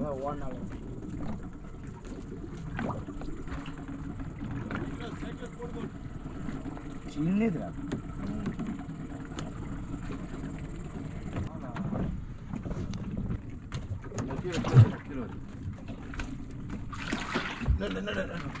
뭐야 원나 진내더라 No, no, no, no, no.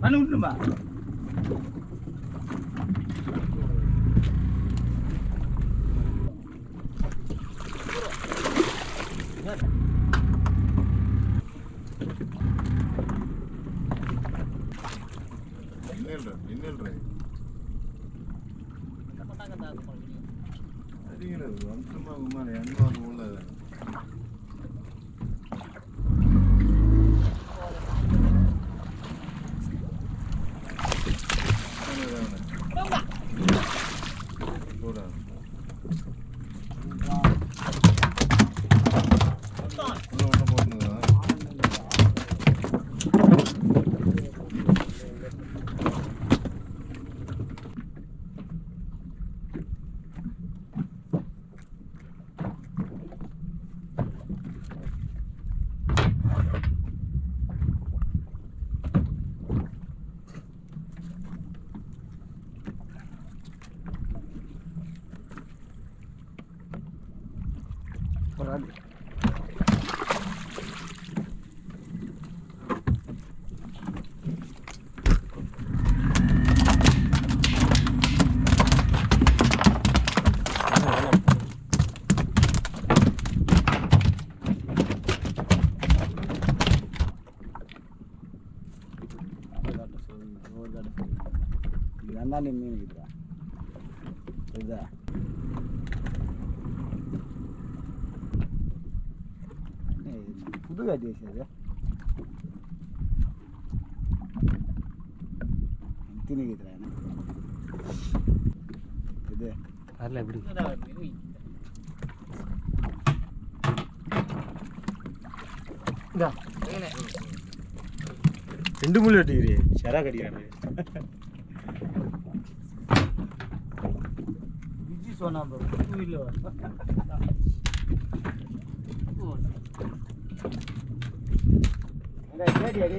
பண்ணி விட்டுமா இன்னல்ற, இன்னல்ற. அடிக்கிறது, வம்சமா குமாரி, அன்பான உள்ளது. உள்ள Órale. புது காட்டி வச்சது திணிக்குதுடா இது வரல எப்படி ரெண்டு முள்ளு வெட்டிக்கிறீ சரா கடிக்கிறாரு சொன்னா இல்லை தேடி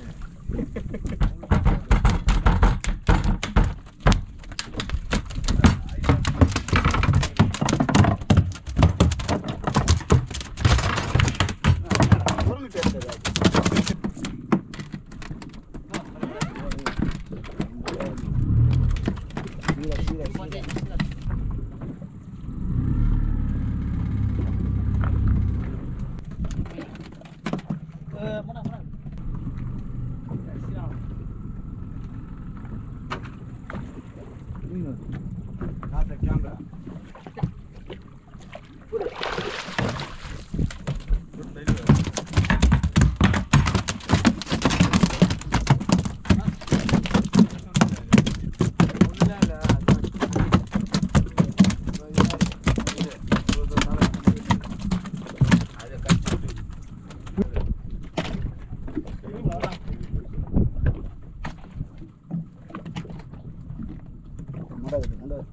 Đầu.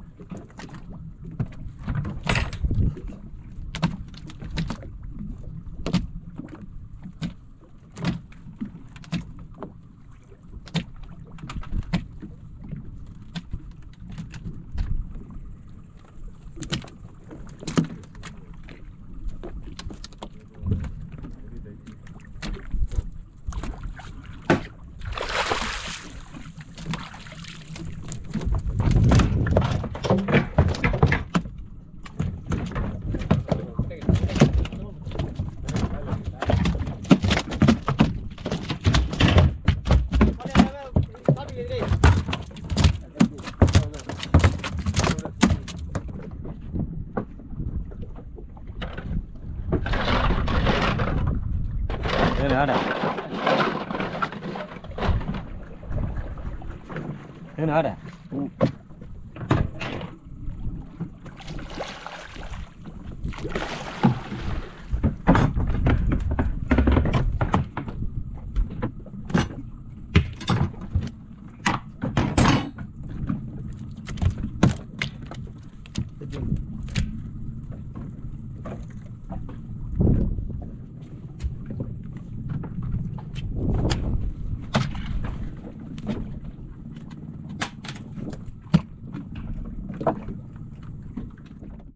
nữa nè. Thứ nữa nè.